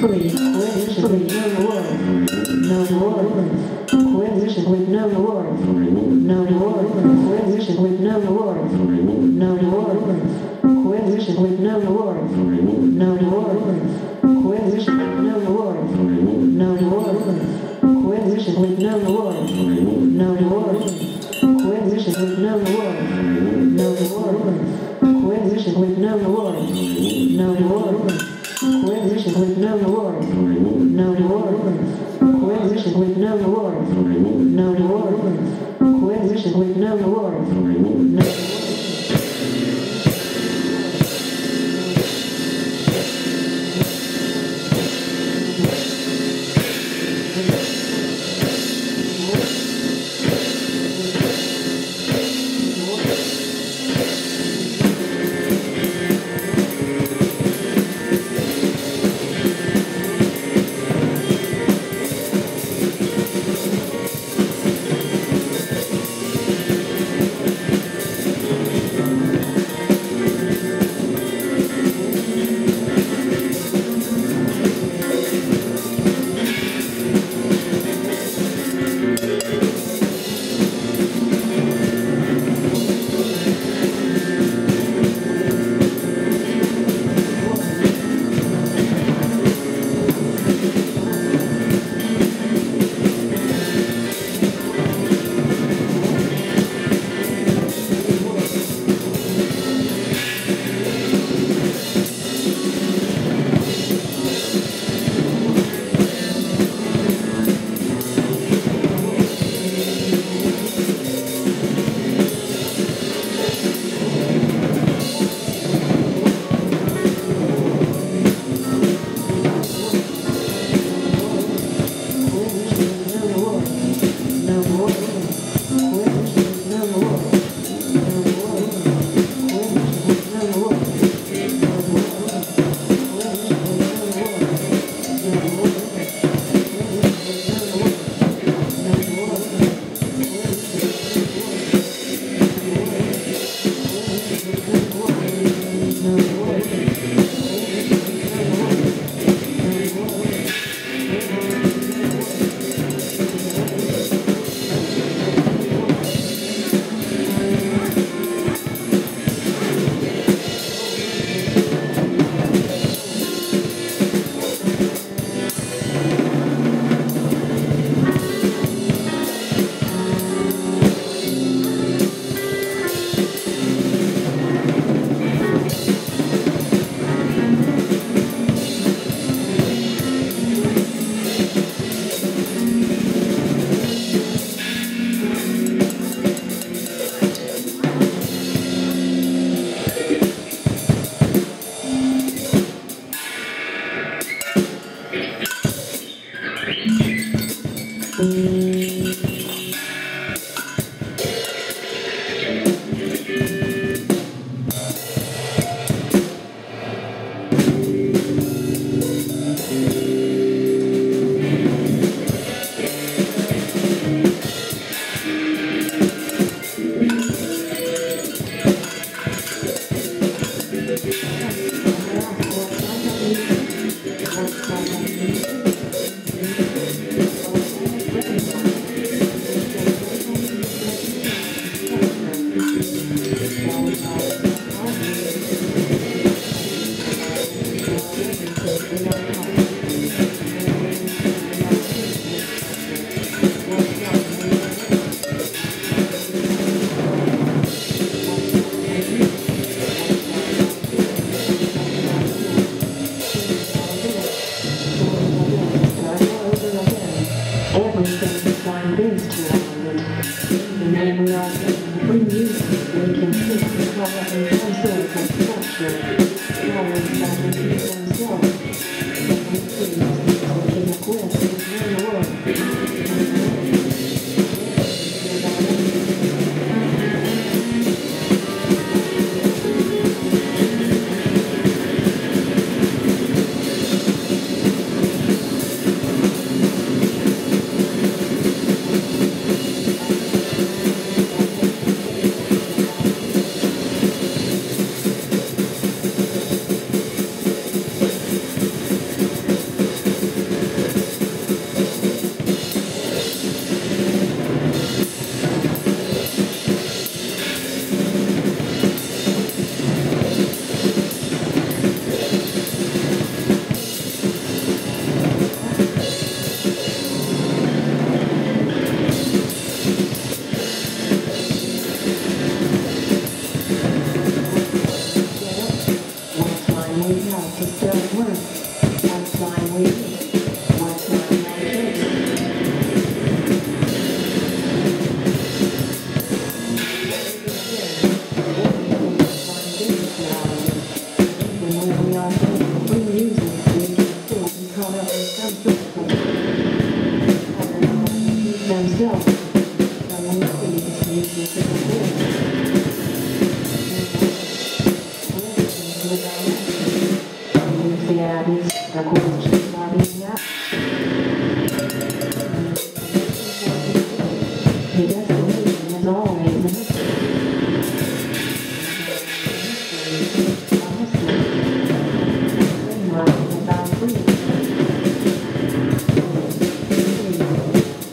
free. Coalition with no reward. No reward. Coalition with no reward. No reward. Coalition with no reward. No reward. Coalition with no reward. No reward. Coalition with no reward. No reward. Coalition with no reward. No reward. Coalition with no reward. No reward. Coalition with no reward. No reward. Coalition with no reward. No reward. Coalition with no reward. No reward. Coalition with no reward. No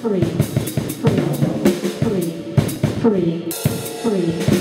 Free, free, free, free,